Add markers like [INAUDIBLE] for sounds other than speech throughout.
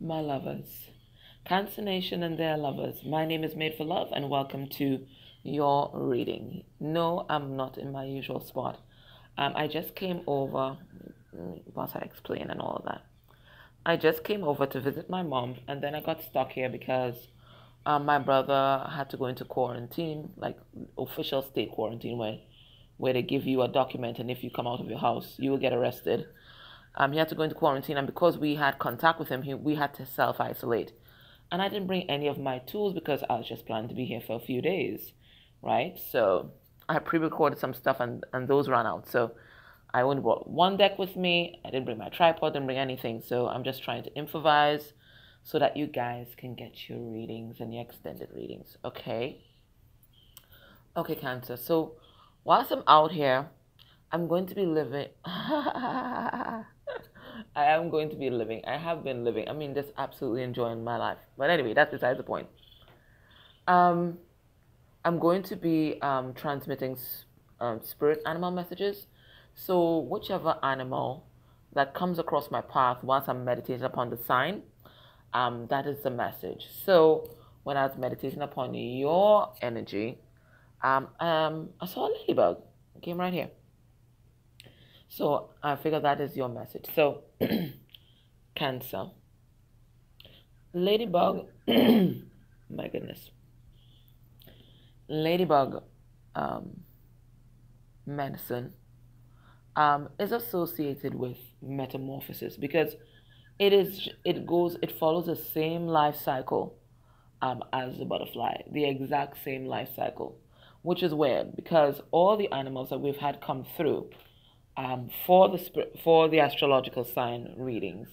my lovers. Cancer Nation and their lovers. My name is Maid4luv and welcome to your reading. No, I'm not in my usual spot. Um, I just came over, what I explain and all of that. I just came over to visit my mom and then I got stuck here because um, my brother had to go into quarantine, like official state quarantine, where, where they give you a document and if you come out of your house, you will get arrested. Um, he had to go into quarantine, and because we had contact with him, he, we had to self isolate. And I didn't bring any of my tools because I was just planning to be here for a few days, right? So I pre recorded some stuff, and, and those ran out. So I only brought one deck with me. I didn't bring my tripod, didn't bring anything. So I'm just trying to improvise so that you guys can get your readings and your extended readings, okay? Okay, Cancer. So whilst I'm out here, I'm going to be living. [LAUGHS] I am going to be living. I have been living. I mean, just absolutely enjoying my life. But anyway, that's besides the point. Um, I'm going to be um, transmitting um, spirit animal messages. So whichever animal that comes across my path once I'm meditating upon the sign, um, that is the message. So when I was meditating upon your energy, um, um, I saw a ladybug. Came right here. So I figure that is your message. So, [CLEARS THROAT] Cancer. Ladybug, [CLEARS THROAT] my goodness. Ladybug um, medicine um, is associated with metamorphosis because it is it goes it follows the same life cycle um, as the butterfly, the exact same life cycle, which is weird because all the animals that we've had come through um, for the for the astrological sign readings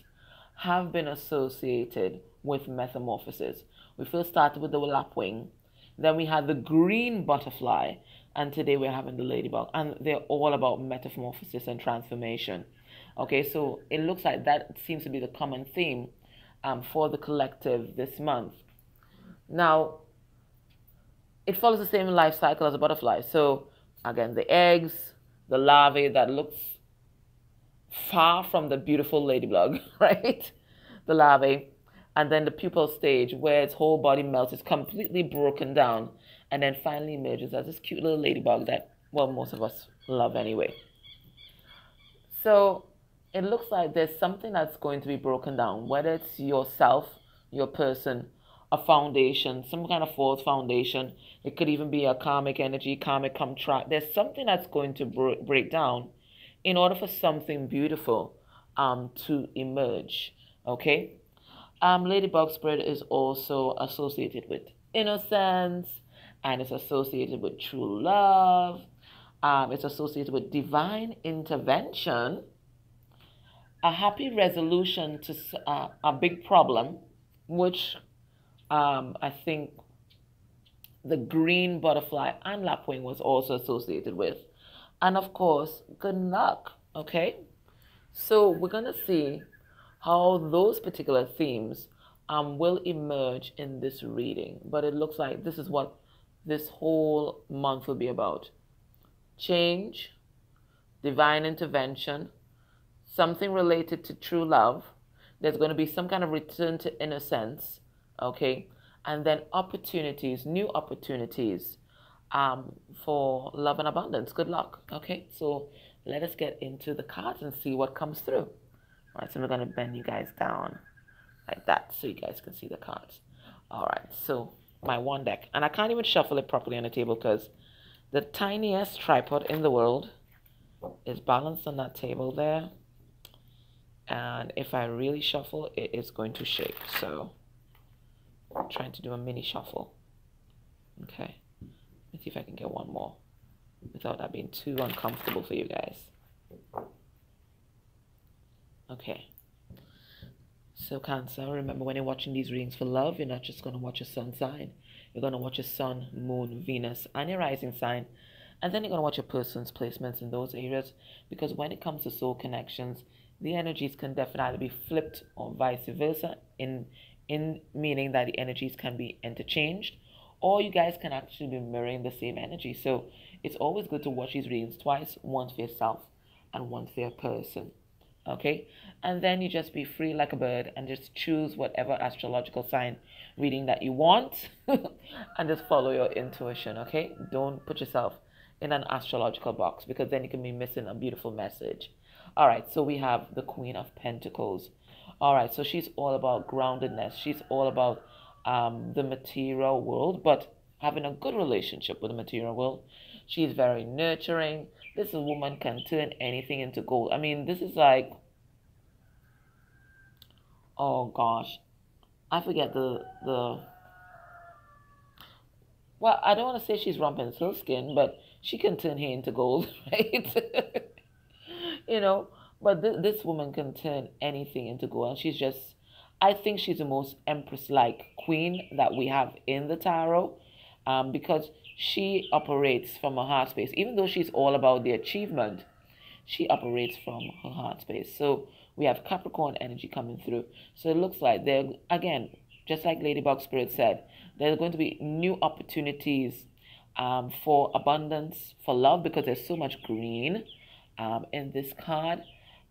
have been associated with metamorphosis. We first started with the lapwing, then we had the green butterfly, and today we're having the ladybug, and they're all about metamorphosis and transformation. Okay, so it looks like that seems to be the common theme um, for the collective this month. Now, it follows the same life cycle as a butterfly. So again, the eggs, the larvae that looks far from the beautiful ladybug, [LAUGHS] right? The larvae. And then the pupal stage where its whole body melts, it's completely broken down, and then finally emerges as this cute little ladybug that, well, most of us love anyway. So it looks like there's something that's going to be broken down, whether it's yourself, your person, a foundation, some kind of false foundation. It could even be a karmic energy, karmic contract. There's something that's going to break down in order for something beautiful um, to emerge. Okay? Um, Ladybug spread is also associated with innocence and it's associated with true love. Um, it's associated with divine intervention, a happy resolution to uh, a big problem, which um, I think the green butterfly and lapwing was also associated with. And of course, good luck, okay? So we're going to see how those particular themes um, will emerge in this reading. But it looks like this is what this whole month will be about. Change, divine intervention, something related to true love. There's going to be some kind of return to innocence okay? And then opportunities new opportunities um, for love and abundance. Good luck okay? So let us get into the cards and see what comes through. All right so we're going to bend you guys down like that so you guys can see the cards. All right so my one deck and i can't even shuffle it properly on the table because the tiniest tripod in the world is balanced on that table there. And if i really shuffle it is going to shake so trying to do a mini shuffle. Okay, let's see if I can get one more without that being too uncomfortable for you guys. Okay. So Cancer, remember when you're watching these readings for love, you're not just going to watch a sun sign. You're going to watch a sun, moon, Venus, and your rising sign. And then you're going to watch a person's placements in those areas. Because when it comes to soul connections, the energies can definitely be flipped or vice versa in in meaning that the energies can be interchanged or you guys can actually be mirroring the same energy. So it's always good to watch these readings twice, once for yourself and once for your person. Okay? And then you just be free like a bird and just choose whatever astrological sign reading that you want [LAUGHS] and just follow your intuition. Okay? Don't put yourself in an astrological box because then you can be missing a beautiful message. All right, so we have the Queen of Pentacles. All right, so she's all about groundedness. She's all about um, the material world, but having a good relationship with the material world. She's very nurturing. This woman can turn anything into gold. I mean, this is like, oh gosh, I forget the the. Well, I don't want to say she's Rumpelstiltskin, but she can turn hair into gold, [LAUGHS] right? [LAUGHS] you know, but th- this woman can turn anything into gold, and she's just. I think she's the most empress-like queen that we have in the tarot, um, because she operates from a heart space. Even though she's all about the achievement, she operates from her heart space. So we have Capricorn energy coming through. So it looks like there again, just like Ladybug Spirit said, there's going to be new opportunities um, for abundance, for love, because there's so much green um, in this card.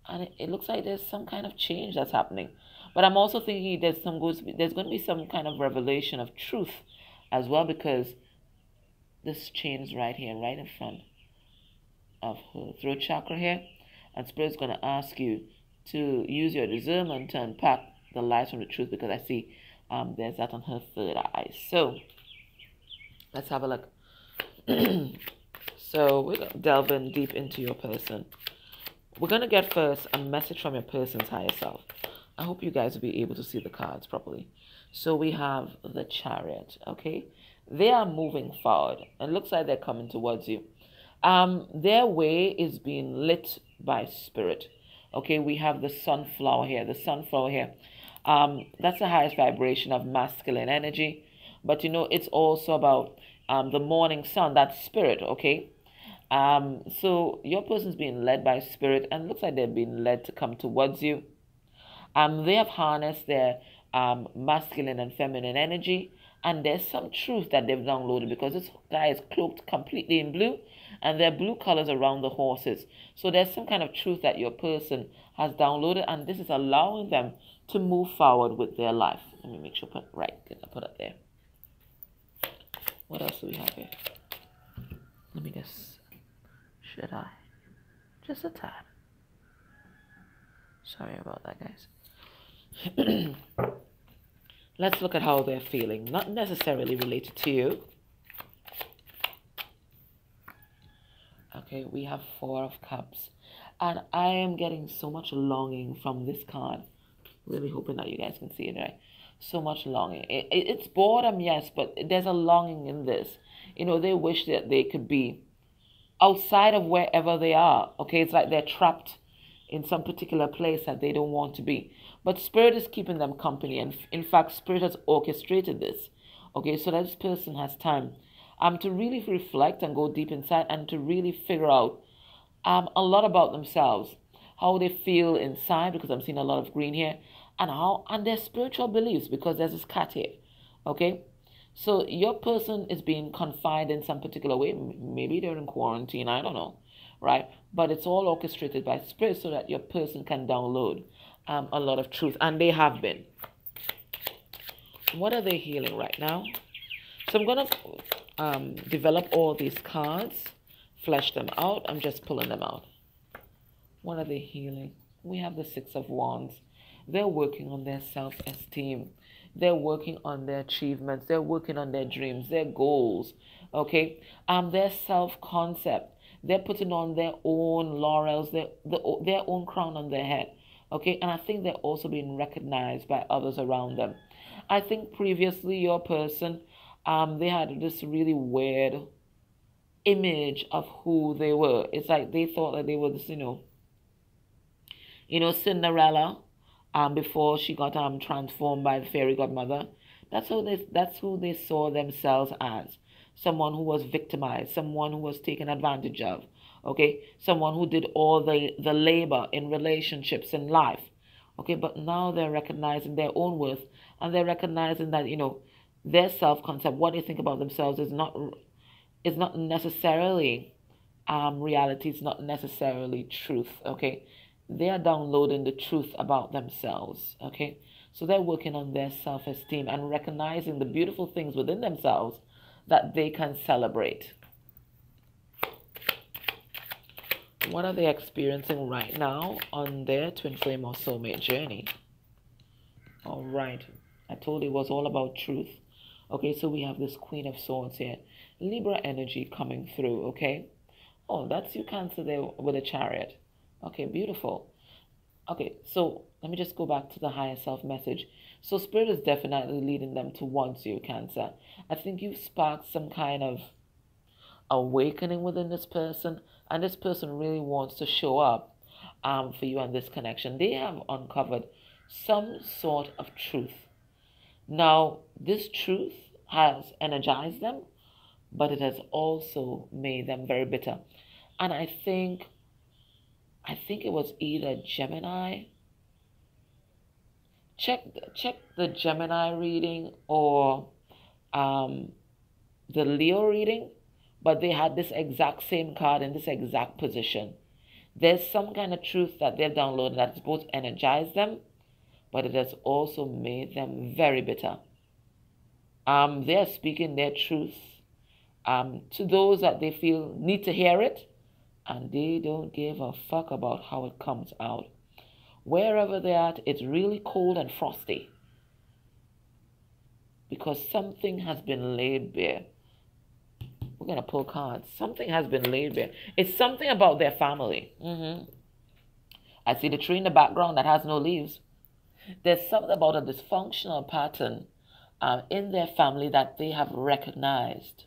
And it, it looks like there's some kind of change that's happening. But I'm also thinking there's some goes there's going to be some kind of revelation of truth as well because this chain is right here, right in front of her throat chakra here. And Spirit's going to ask you to use your discernment to unpack the lies from the truth because I see um, there's that on her third eye. So let's have a look. [CLEARS THROAT] so we're going to delve in deep into your person. We're going to get first a message from your person's higher self. I hope you guys will be able to see the cards properly. So we have the chariot, okay? They are moving forward. It looks like they're coming towards you. Um, their way is being lit by spirit. Okay, we have the sunflower here. The sunflower here. Um, that's the highest vibration of masculine energy. But you know, it's also about um, the morning sun, that spirit, okay? Um, so your person's being led by spirit and looks like they're being led to come towards you. Um, they have harnessed their um, masculine and feminine energy and there's some truth that they've downloaded because this guy is cloaked completely in blue and there are blue colors around the horses. So there's some kind of truth that your person has downloaded and this is allowing them to move forward with their life. Let me make sure put right, I put it there. What else do we have here? Let me just should I? Just a tad. Sorry about that guys. [CLEARS THROAT] Let's look at how they're feeling, not necessarily related to you. Okay, we have Four of Cups. And I am getting so much longing from this card. Really hoping that you guys can see it, right? So much longing. It, it, it's boredom, yes, but there's a longing in this. You know, they wish that they could be outside of wherever they are. Okay, it's like they're trapped in some particular place that they don't want to be. But Spirit is keeping them company. And in fact, Spirit has orchestrated this. Okay, so that this person has time um, to really reflect and go deep inside and to really figure out um, a lot about themselves, how they feel inside, because I'm seeing a lot of green here, and how and their spiritual beliefs, because there's this cat here. Okay, so your person is being confined in some particular way. Maybe they're in quarantine. I don't know, right? But it's all orchestrated by spirit so that your person can download um, a lot of truth, and they have been. What are they healing right now? So I'm going to um, develop all these cards, flesh them out. I'm just pulling them out. What are they healing? We have the Six of Wands. They're working on their self-esteem. They're working on their achievements. They're working on their dreams, their goals. Okay, um, their self-concept. They're putting on their own laurels, their, the, their own crown on their head. Okay, and I think they're also being recognized by others around them. I think previously your person, um, they had this really weird image of who they were. It's like they thought that they were this, you know, you know, Cinderella, um, before she got um transformed by the fairy godmother. That's who they that's who they saw themselves as. Someone who was victimized, someone who was taken advantage of. Okay? Someone who did all the the labor in relationships in life. Okay? But now they're recognizing their own worth and they're recognizing that you know their self-concept what they think about themselves is not is not necessarily um reality. It's not necessarily truth. Okay they are downloading the truth about themselves. Okay. So they're working on their self esteem and recognizing the beautiful things within themselves that they can celebrate. What are they experiencing right now on their twin flame or soulmate journey? All right. I told you it was all about truth. Okay, so we have this Queen of Swords here. Libra energy coming through, okay? Oh, that's you Cancer there with a chariot. Okay, beautiful. Okay, so let me just go back to the higher self message. So spirit is definitely leading them towards you, Cancer. I think you've sparked some kind of awakening within this person, and this person really wants to show up um, for you on this connection. They have uncovered some sort of truth. Now, this truth has energized them, but it has also made them very bitter. And I think I think it was either Gemini. Check check the Gemini reading or um, the Leo reading, but they had this exact same card in this exact position. There's some kind of truth that they've downloaded that's both energized them, but it has also made them very bitter. Um, they are speaking their truth um, to those that they feel need to hear it, and they don't give a fuck about how it comes out. Wherever they're at, it's really cold and frosty because something has been laid bare. We're going to pull cards. Something has been laid bare. It's something about their family. Mm-hmm. I see the tree in the background that has no leaves. There's something about a dysfunctional pattern um, in their family that they have recognized.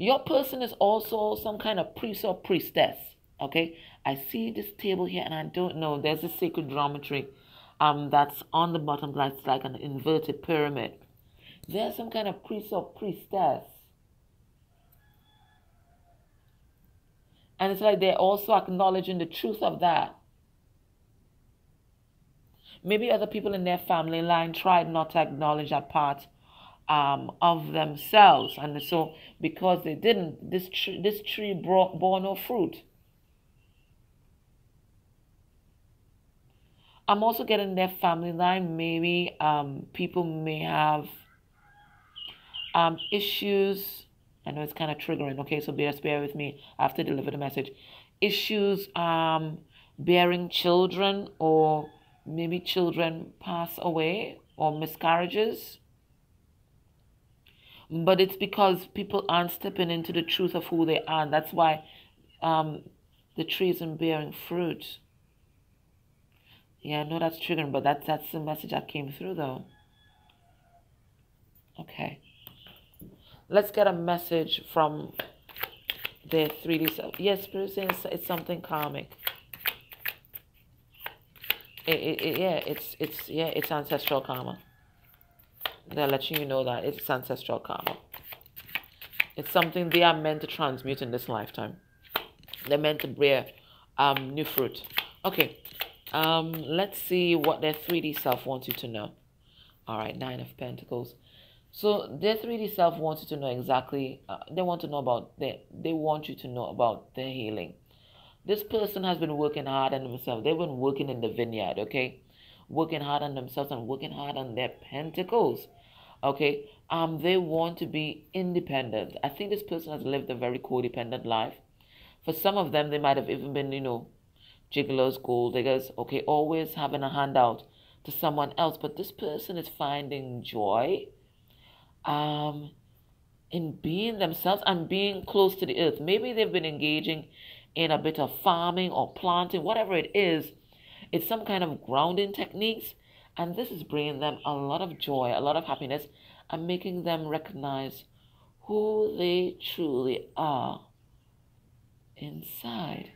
Your person is also some kind of priest or priestess. Okay, I see this table here, and I don't know. There's a sacred geometry, um, that's on the bottom, that's like an inverted pyramid. There's some kind of priest or priestess, and it's like they're also acknowledging the truth of that. Maybe other people in their family line tried not to acknowledge that part um, of themselves. And so, because they didn't, this tree, this tree brought, bore no fruit. I'm also getting their family line. Maybe um, people may have um, issues. I know it's kind of triggering. Okay, so bear, bear with me. I have to deliver the message. Issues um, bearing children, or maybe children pass away, or miscarriages but it's because people aren't stepping into the truth of who they are. And that's why um, the tree isn't bearing fruit. Yeah, I know that's triggering, but that's that's the message that came through though. Okay. Let's get a message from the 3D self. Yes, Spirit it's something karmic. It, it, it, yeah, it's it's yeah, it's ancestral karma. They're letting you know that it's ancestral karma. It's something they are meant to transmute in this lifetime. They're meant to bear um, new fruit. Okay, um, let's see what their 3D self wants you to know. All right, Nine of Pentacles. So their 3D self wants you to know exactly. Uh, they want to know about their. They want you to know about their healing. This person has been working hard on themselves. They've been working in the vineyard. Okay, working hard on themselves and working hard on their pentacles okay? Um they want to be independent. I think this person has lived a very codependent life. For some of them they might have even been you know jigglers, gold diggers. Okay? Always having a handout to someone else. But this person is finding joy um in being themselves and being close to the earth. Maybe they've been engaging in a bit of farming or planting whatever it is. It's some kind of grounding techniques and this is bringing them a lot of joy, a lot of happiness, and making them recognize who they truly are inside.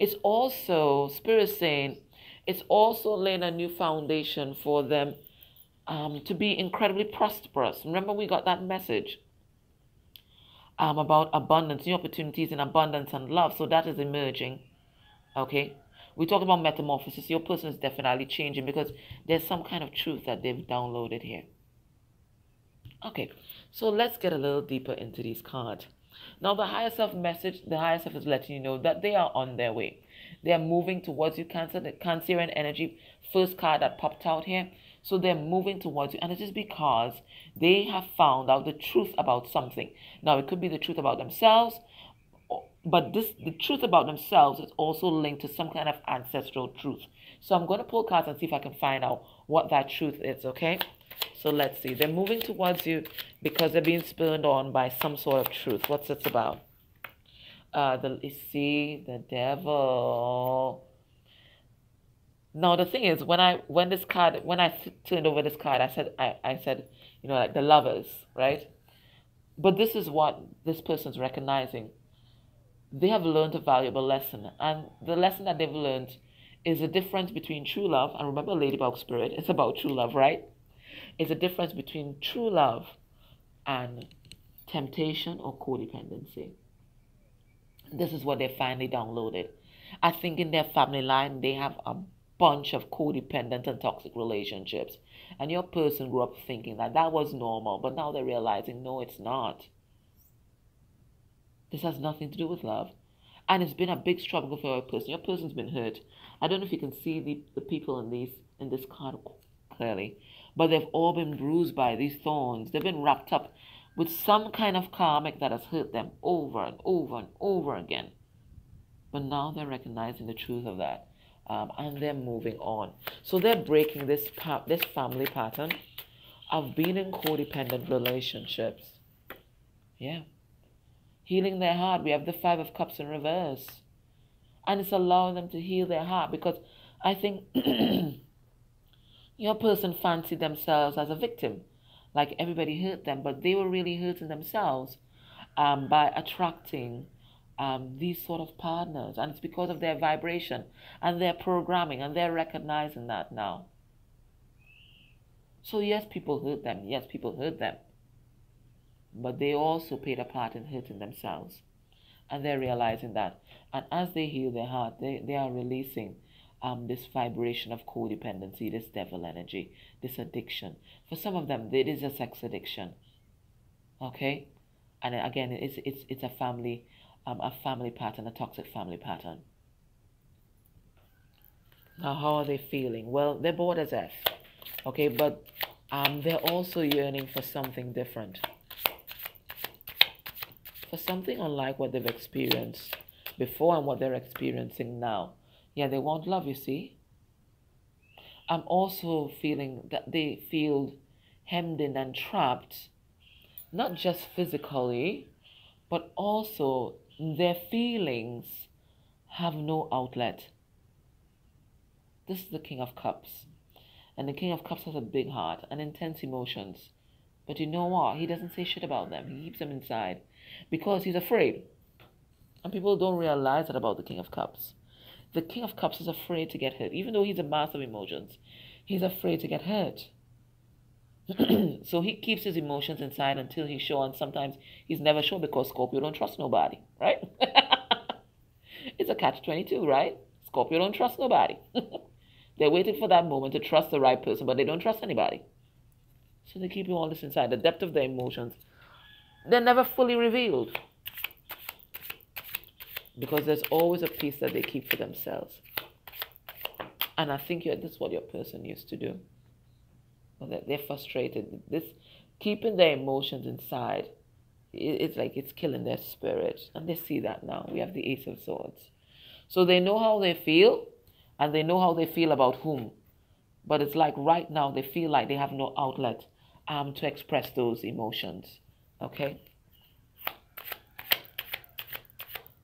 It's also, Spirit saying, it's also laying a new foundation for them um, to be incredibly prosperous. Remember, we got that message um, about abundance, new opportunities in abundance and love. So that is emerging. Okay we talk about metamorphosis. Your person is definitely changing because there's some kind of truth that they've downloaded here. Okay, so let's get a little deeper into these cards. Now, the higher self message, the higher self is letting you know that they are on their way. They are moving towards you, Cancer. The Cancerian energy, first card that popped out here. So they're moving towards you, and it is because they have found out the truth about something. Now, it could be the truth about themselves, but this the truth about themselves is also linked to some kind of ancestral truth. So I'm going to pull cards and see if I can find out what that truth is, okay? So let's see. They're moving towards you because they're being spurned on by some sort of truth. What's this about? Uh, the you see the devil. Now the thing is, when I when this card when I turned over this card, I said I, I said you know like the lovers, right? But this is what this person's recognizing. They have learned a valuable lesson, and the lesson that they've learned is the difference between true love and remember Ladybug Spirit. It's about true love, right? It's a difference between true love and temptation or codependency. This is what they finally downloaded. I think in their family line, they have a bunch of codependent and toxic relationships. And your person grew up thinking that that was normal, but now they're realizing, no, it's not. This has nothing to do with love. And it's been a big struggle for your person. Your person's been hurt. I don't know if you can see the, the people in these in this card clearly, but they've all been bruised by these thorns. They've been wrapped up with some kind of karmic that has hurt them over and over and over again. But now they're recognizing the truth of that. Um, and they're moving on. So they're breaking this pa- this family pattern of being in codependent relationships. Yeah. Healing their heart. We have the Five of Cups in reverse. And it's allowing them to heal their heart because I think [CLEARS THROAT] your person fancied themselves as a victim, like everybody hurt them, but they were really hurting themselves um, by attracting um, these sort of partners. And it's because of their vibration and their programming, and they're recognizing that now. So, yes, people hurt them. Yes, people hurt them. But they also played a part in hurting themselves. And they're realizing that. And as they heal their heart, they, they are releasing um, this vibration of codependency, this devil energy, this addiction. For some of them, it is a sex addiction. Okay, and again, it's it's it's a family, um, a family pattern, a toxic family pattern. Now, how are they feeling? Well, they're bored as f. Okay, but um, they're also yearning for something different, for something unlike what they've experienced before and what they're experiencing now. Yeah, they want love, you see. I'm also feeling that they feel hemmed in and trapped, not just physically, but also their feelings have no outlet. This is the King of Cups. And the King of Cups has a big heart and intense emotions. But you know what? He doesn't say shit about them. He keeps them inside because he's afraid. And people don't realize that about the King of Cups. The King of Cups is afraid to get hurt. Even though he's a master of emotions, he's afraid to get hurt. [CLEARS THROAT] so he keeps his emotions inside until he's sure, and sometimes he's never sure because Scorpio don't trust nobody, right? [LAUGHS] it's a catch 22, right? Scorpio don't trust nobody. [LAUGHS] They're waiting for that moment to trust the right person, but they don't trust anybody. So they keep all this inside. The depth of their emotions, they're never fully revealed because there's always a piece that they keep for themselves. And I think this is what your person used to do. That they're frustrated. This keeping their emotions inside, it's like it's killing their spirit. And they see that now. We have the Ace of Swords. So they know how they feel, and they know how they feel about whom. But it's like right now they feel like they have no outlet um, to express those emotions. Okay?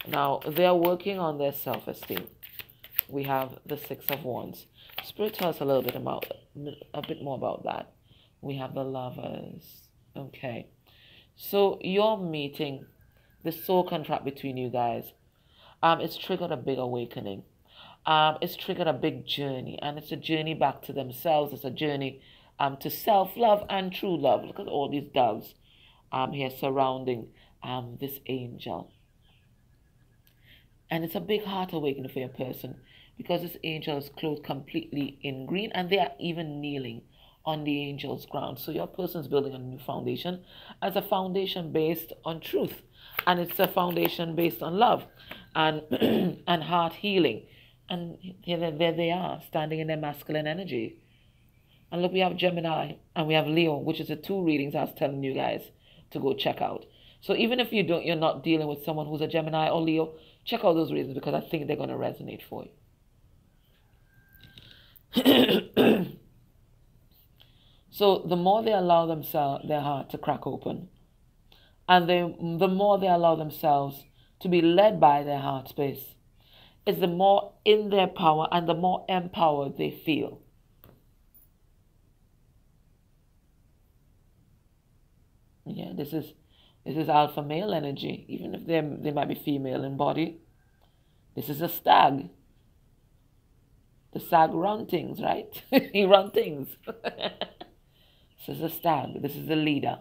Now, they are working on their self esteem. We have the Six of Wands. Spirit tells us a little bit about a bit more about that. We have the lovers. Okay. So your meeting, the soul contract between you guys, um, it's triggered a big awakening. Um, it's triggered a big journey, and it's a journey back to themselves. It's a journey um to self love and true love. Look at all these doves um here surrounding um this angel. And it's a big heart awakening for your person because this angel is clothed completely in green and they are even kneeling on the angel's ground. So your person's building a new foundation as a foundation based on truth. And it's a foundation based on love and [CLEARS THROAT] and heart healing. And here there they are, standing in their masculine energy. And look, we have Gemini and we have Leo, which is the two readings I was telling you guys to go check out. So even if you don't you're not dealing with someone who's a Gemini or Leo, check out those readings because I think they're gonna resonate for you. [CLEARS THROAT] So the more they allow themselves their heart to crack open, and they, the more they allow themselves to be led by their heart space, is the more in their power and the more empowered they feel. Yeah, this is this is alpha male energy, even if they they might be female in body. This is a stag. The stag run things, right? [LAUGHS] he run things. [LAUGHS] This is a stag. This is a leader.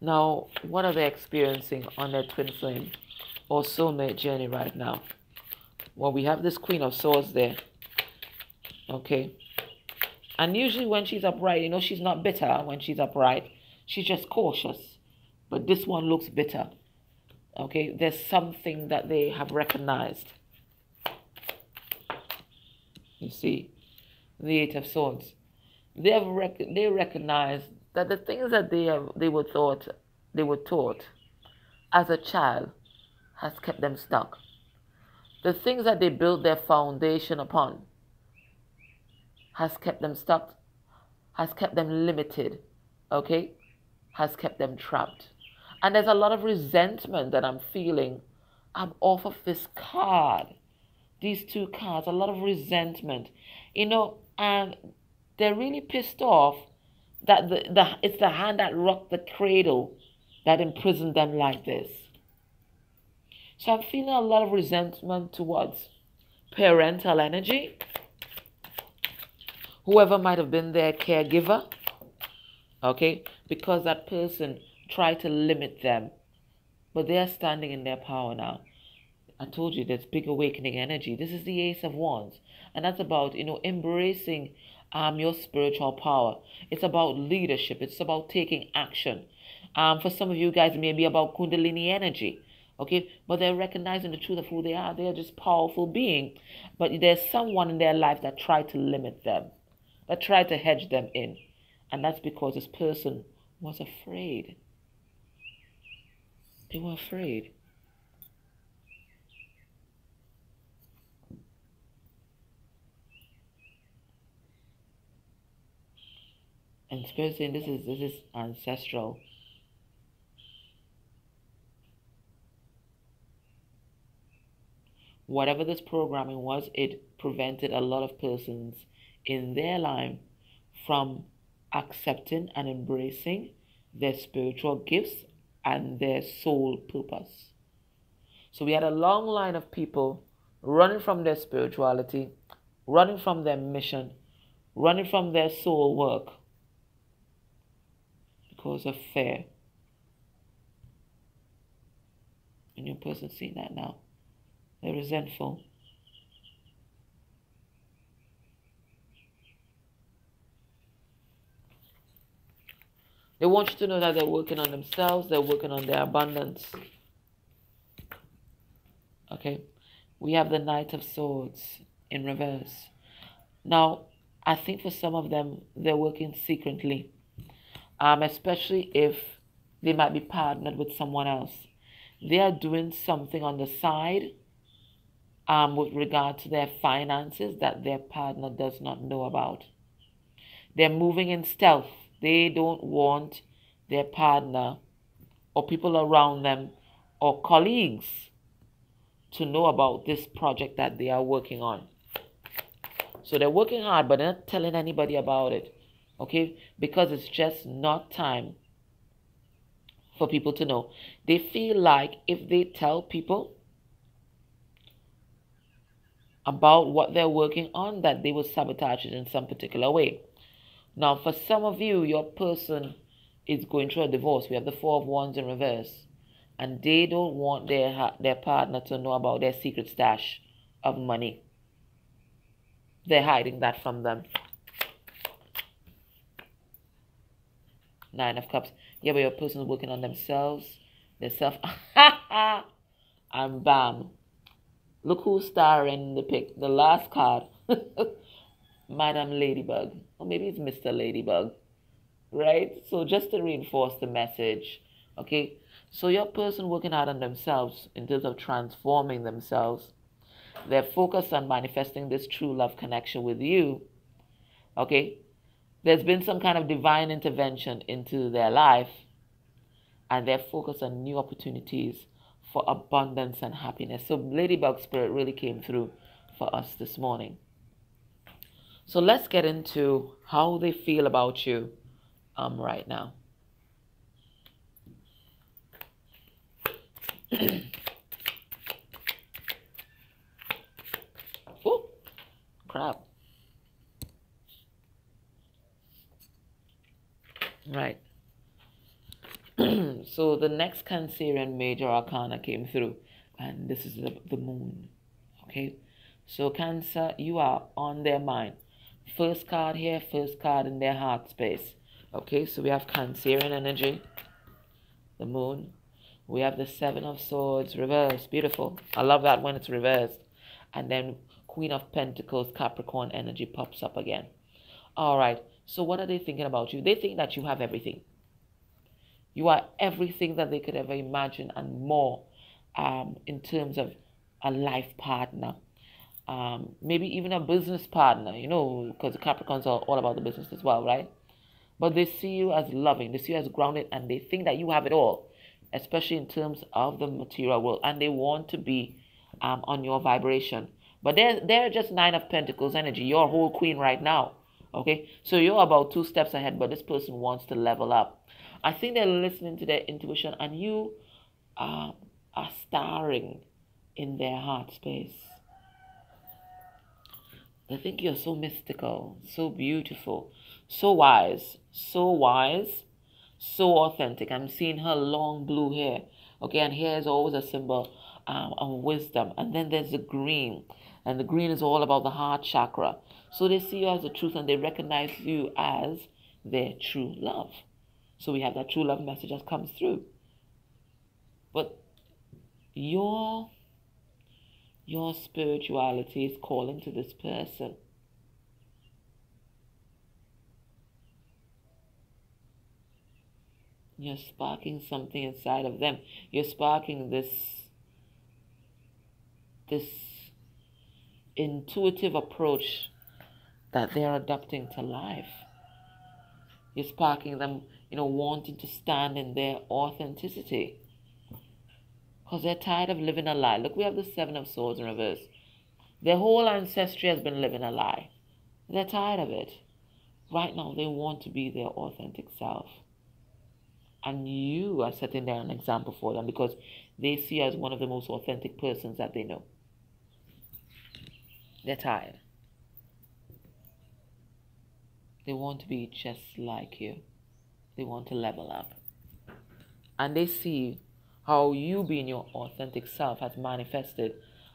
Now, what are they experiencing on their twin flame or soulmate journey right now? Well, we have this Queen of Swords there. Okay. And usually when she's upright, you know, she's not bitter when she's upright. She's just cautious. But this one looks bitter. Okay. There's something that they have recognized. You see the Eight of Swords. They have rec- they recognize that the things that they have they were taught they were taught as a child has kept them stuck. The things that they built their foundation upon has kept them stuck, has kept them limited, okay, has kept them trapped. And there's a lot of resentment that I'm feeling. I'm off of this card. These two cards, a lot of resentment. You know, and they're really pissed off that the, the it's the hand that rocked the cradle that imprisoned them like this. So I'm feeling a lot of resentment towards parental energy. Whoever might have been their caregiver, okay, because that person tried to limit them, but they're standing in their power now. I told you there's big awakening energy. This is the Ace of Wands. And that's about, you know, embracing um, your spiritual power. It's about leadership. It's about taking action. Um, for some of you guys, it may be about Kundalini energy. Okay, but they're recognizing the truth of who they are. They're just powerful being. But there's someone in their life that tried to limit them, that tried to hedge them in. And that's because this person was afraid. They were afraid. and spirit saying this is this is ancestral whatever this programming was it prevented a lot of persons in their life from accepting and embracing their spiritual gifts and their soul purpose so we had a long line of people running from their spirituality running from their mission running from their soul work because of fear. A new person seeing that now. They're resentful. They want you to know that they're working on themselves, they're working on their abundance. Okay, we have the Knight of Swords in reverse. Now, I think for some of them, they're working secretly um, especially if they might be partnered with someone else. They are doing something on the side um, with regard to their finances that their partner does not know about. They're moving in stealth. They don't want their partner or people around them or colleagues to know about this project that they are working on. So they're working hard, but they're not telling anybody about it okay? Because it's just not time for people to know. They feel like if they tell people about what they're working on, that they will sabotage it in some particular way. Now, for some of you, your person is going through a divorce. We have the Four of Wands in reverse. And they don't want their, their partner to know about their secret stash of money. they're hiding that from them. Nine of Cups. Yeah, but your person's working on themselves, their self. [LAUGHS] and bam. Look who's starring the pic. The last card. [LAUGHS] Madam Ladybug. Or maybe it's Mr. Ladybug. Right? So just to reinforce the message. Okay? So your person working hard on themselves in terms of transforming themselves. They're focused on manifesting this true love connection with you. Okay? There's been some kind of divine intervention into their life, and they're focused on new opportunities for abundance and happiness. So, Ladybug Spirit really came through for us this morning. So, let's get into how they feel about you um, right now. [CLEARS THROAT] oh, crap. Right. [CLEARS THROAT] so the next Cancerian major arcana came through, and this is the, the moon. Okay. So Cancer, you are on their mind. First card here, first card in their heart space. Okay, so we have Cancerian energy, the moon. We have the Seven of Swords reversed. Beautiful. I love that when it's reversed. And then Queen of Pentacles, Capricorn energy pops up again. All right. So what are they thinking about you? They think that you have everything. You are everything that they could ever imagine and more um, in terms of a life partner. Um, maybe even a business partner, you know, because Capricorns are all about the business as well, right? But they see you as loving, they see you as grounded, and they think that you have it all, especially in terms of the material world, and they want to be um, on your vibration. But they're, they're just Nine of Pentacles energy. You're a whole queen right now. Okay, so you're about two steps ahead, but this person wants to level up. I think they're listening to their intuition, and you uh, are starring in their heart space. They think you're so mystical, so beautiful, so wise, so wise, so authentic. I'm seeing her long blue hair. Okay, and hair is always a symbol um, of wisdom. And then there's the green, and the green is all about the heart chakra. So they see you as the truth and they recognize you as their true love. So we have that true love message that comes through. But your your spirituality is calling to this person. You're sparking something inside of them. You're sparking this this intuitive approach that they're adopting to life. You're sparking them, you know, wanting to stand in their authenticity. Because they're tired of living a lie. Look, we have the Seven of Swords in reverse. Their whole ancestry has been living a lie. They're tired of it. Right now, they want to be their authentic self. And you are setting there an example for them because they see you as one of the most authentic persons that they know. They're tired. They want to be just like you. They want to level up. And they see how you being your authentic self has manifested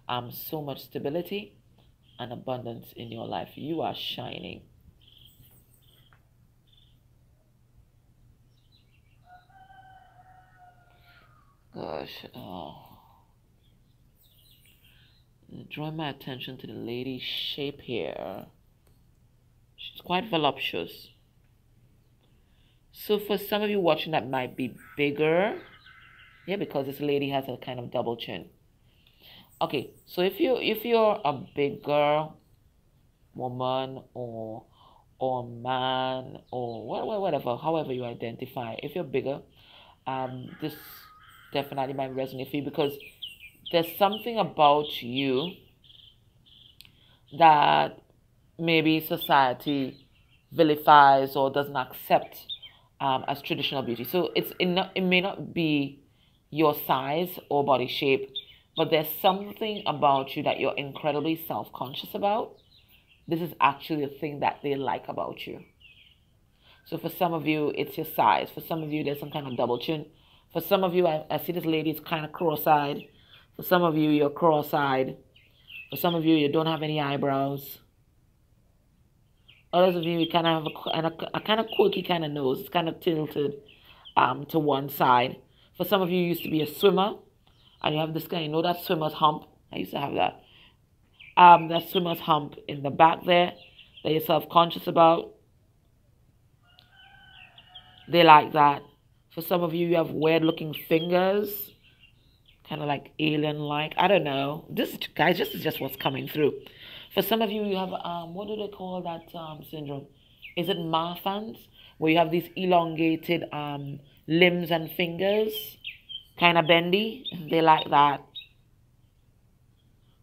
um, so much stability and abundance in your life. You are shining. Gosh, oh. Drawing my attention to the lady's shape here. She's quite voluptuous. So for some of you watching that might be bigger. Yeah, because this lady has a kind of double chin. Okay, so if you if you're a bigger woman or or man or whatever, however you identify, if you're bigger, um, this definitely might resonate for you because there's something about you that maybe society vilifies or doesn't accept um, as traditional beauty. So it's it, not, it may not be your size or body shape, but there's something about you that you're incredibly self-conscious about. This is actually a thing that they like about you. So for some of you, it's your size. For some of you, there's some kind of double chin. For some of you, I, I see this lady is kind of cross-eyed. For some of you, you're cross-eyed. For some of you, you don't have any eyebrows. Others of you, you kind of have a, a, a kind of quirky kind of nose. It's kind of tilted um, to one side. For some of you, you used to be a swimmer, and you have this kind, you know that swimmer's hump? I used to have that. Um, that swimmer's hump in the back there that you're self-conscious about. They like that. For some of you, you have weird-looking fingers, kind of like alien-like. I don't know. This, guys, this is just what's coming through. For some of you, you have, um, what do they call that um, syndrome? Is it Marfan's? Where you have these elongated um, limbs and fingers, kind of bendy. They like that.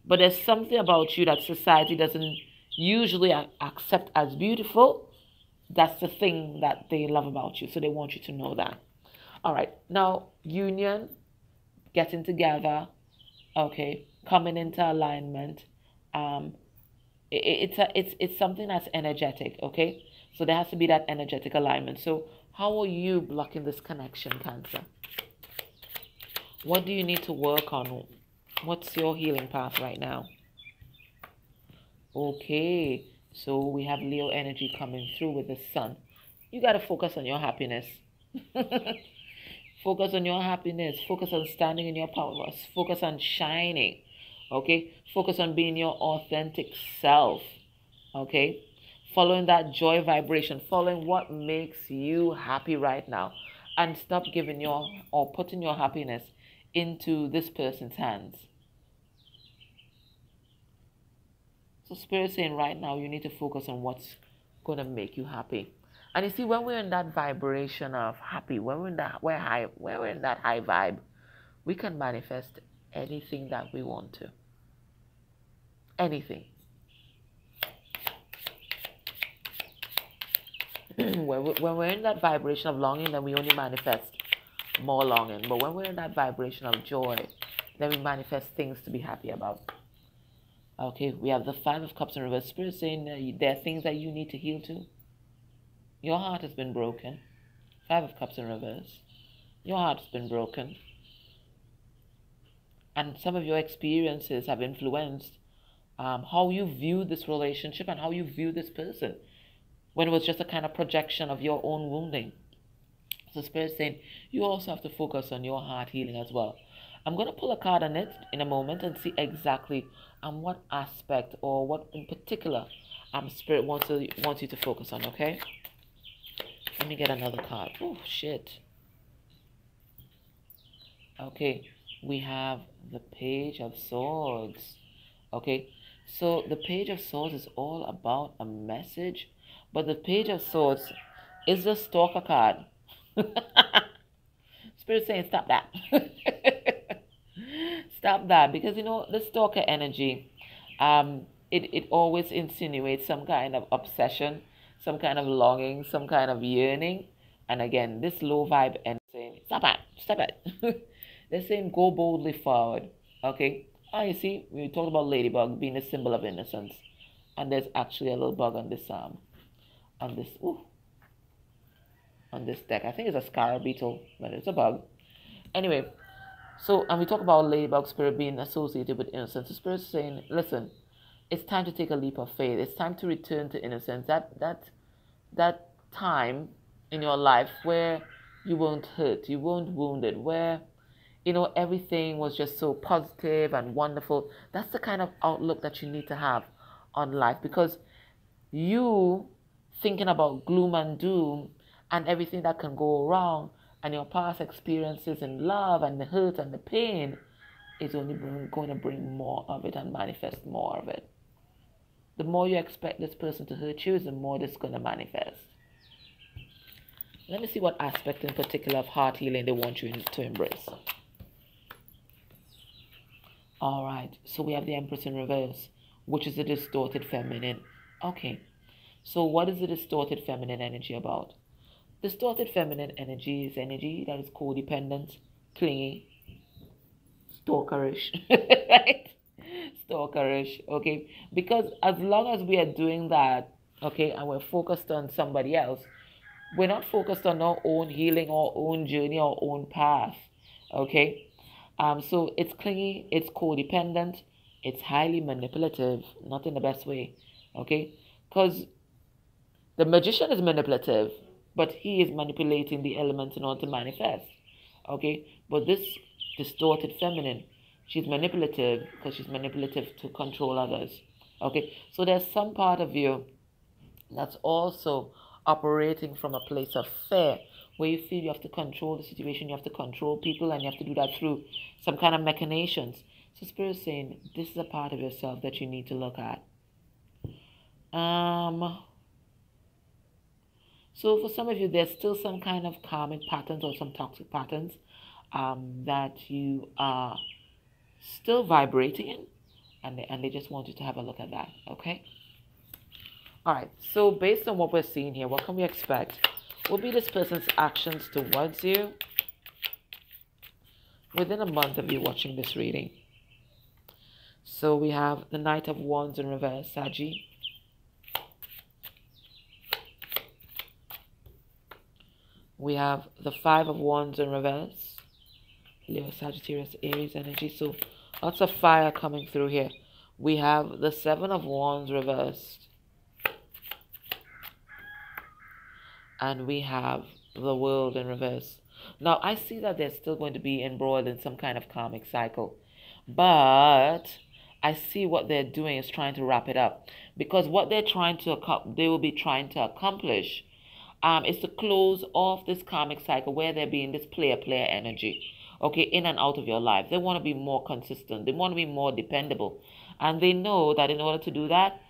But there's something about you that society doesn't usually accept as beautiful. That's the thing that they love about you. So they want you to know that. All right. Now, union, getting together, okay, coming into alignment, um, it's a it's it's something that's energetic okay so there has to be that energetic alignment so how are you blocking this connection cancer what do you need to work on what's your healing path right now okay so we have leo energy coming through with the sun you got to focus on your happiness [LAUGHS] focus on your happiness focus on standing in your power focus on shining Okay? Focus on being your authentic self. Okay? Following that joy vibration, following what makes you happy right now. And stop giving your or putting your happiness into this person's hands. So spirit saying right now you need to focus on what's gonna make you happy. And you see, when we're in that vibration of happy, when we're in that we're high, when we're in that high vibe, we can manifest anything that we want to anything. [CLEARS THROAT] when, we, when we're in that vibration of longing, then we only manifest more longing. But when we're in that vibration of joy, then we manifest things to be happy about. Okay, we have the Five of Cups in reverse. Spirit saying there are things that you need to heal to. Your heart has been broken. Five of Cups in reverse. Your heart has been broken. And some of your experiences have influenced um, how you view this relationship and how you view this person when it was just a kind of projection of your own wounding. So Spirit saying you also have to focus on your heart healing as well. I'm going to pull a card on it in a moment and see exactly um, what aspect or what in particular um, Spirit wants, to, wants you to focus on, okay? Let me get another card. Oh, shit. Okay, we have the Page of Swords. Okay, so the Page of Swords is all about a message, but the Page of Swords is the stalker card. [LAUGHS] Spirit saying, stop that. [LAUGHS] stop that. Because, you know, the stalker energy, um, it, it always insinuates some kind of obsession, some kind of longing, some kind of yearning. And again, this low vibe and saying, stop it, stop it. [LAUGHS] They're saying, go boldly forward. Okay? Ah, you see, we talked about ladybug being a symbol of innocence, and there's actually a little bug on this um, on this ooh, on this deck. I think it's a scarab beetle, but it's a bug. Anyway, so and we talk about ladybug spirit being associated with innocence. The spirit saying, listen, it's time to take a leap of faith. It's time to return to innocence. That that that time in your life where you weren't hurt, you weren't wounded, where you know, everything was just so positive and wonderful. That's the kind of outlook that you need to have on life because you thinking about gloom and doom and everything that can go wrong and your past experiences in love and the hurt and the pain is only going to bring more of it and manifest more of it. The more you expect this person to hurt you, the more this is going to manifest. Let me see what aspect in particular of heart healing they want you to embrace. All right, so we have the Empress in reverse, which is a distorted feminine. Okay, so what is the distorted feminine energy about? Distorted feminine energy is energy that is codependent, clingy, stalkerish, [LAUGHS] right? Stalkerish, okay? Because as long as we are doing that, okay, and we're focused on somebody else, we're not focused on our own healing, our own journey, our own path, okay? Um, so it's clingy, it's codependent, it's highly manipulative, not in the best way, okay? Because The magician is manipulative, but he is manipulating the elements in order to manifest. Okay, but this distorted feminine, she's manipulative because she's manipulative to control others. Okay, so there's some part of you that's also operating from a place of fear where you feel you have to control the situation, you have to control people, and you have to do that through some kind of machinations. So Spirit is saying this is a part of yourself that you need to look at. Um so for some of you there's still some kind of karmic patterns or some toxic patterns um, that you are still vibrating in and they, and they just want you to have a look at that okay all right so based on what we're seeing here what can we expect will be this person's actions towards you within a month of you watching this reading. So we have the Knight of Wands in reverse, Saji. We have the Five of Wands in reverse, Leo, Sagittarius, Aries energy. So lots of fire coming through here. We have the Seven of Wands reversed. and we have the world in reverse. Now, I see that they're still going to be embroiled in some kind of karmic cycle, but I see what they're doing is trying to wrap it up because what they're trying to they will be trying to accomplish um, is to close off this karmic cycle where they're being this player player energy, okay, in and out of your life. They want to be more consistent. They want to be more dependable, and they know that in order to do that,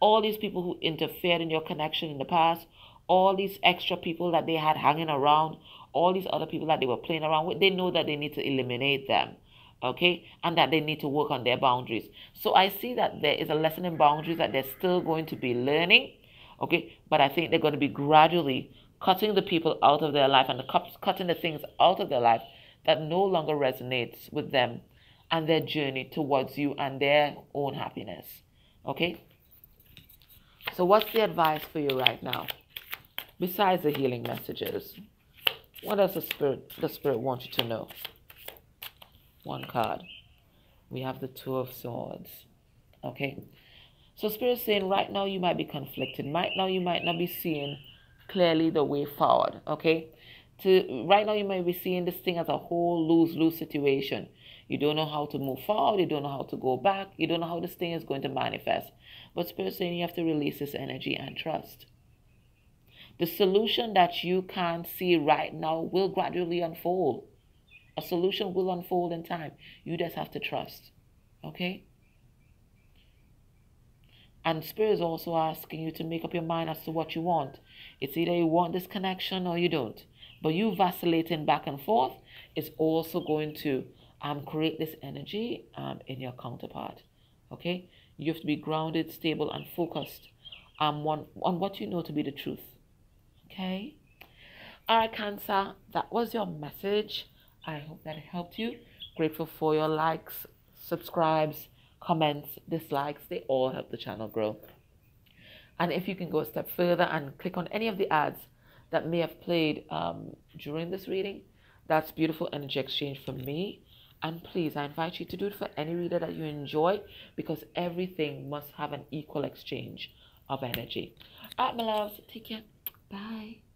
all these people who interfered in your connection in the past all these extra people that they had hanging around, all these other people that they were playing around with, they know that they need to eliminate them. Okay, and that they need to work on their boundaries. So I see that there is a lesson in boundaries that they're still going to be learning. Okay, but I think they're going to be gradually cutting the people out of their life and cutting the things out of their life that no longer resonates with them and their journey towards you and their own happiness. Okay? So, what's the advice for you right now? besides the healing messages, what does the spirit the spirit want you to know? One card. We have the two of swords. Okay. So spirit saying right now you might be conflicted. Right now you might not be seeing clearly the way forward. Okay. To right now you might be seeing this thing as a whole lose-lose situation. You don't know how to move forward, you don't know how to go back, you don't know how this thing is going to manifest. But spirit saying you have to release this energy and trust. The solution that you can't see right now will gradually unfold. A solution will unfold in time. You just have to trust. Okay? And Spirit is also asking you to make up your mind as to what you want. It's either you want this connection or you don't. But you vacillating back and forth is also going to um, create this energy um, in your counterpart. Okay? You have to be grounded, stable, and focused um, on, on what you know to be the truth. Okay. All right, Cancer, that was your message. I hope that it helped you. Grateful for your likes, subscribes, comments, dislikes. They all help the channel grow. And if you can go a step further and click on any of the ads that may have played um, during this reading, that's beautiful energy exchange for me. And please, I invite you to do it for any reader that you enjoy because everything must have an equal exchange of energy. All right, my loves, take care. Bye.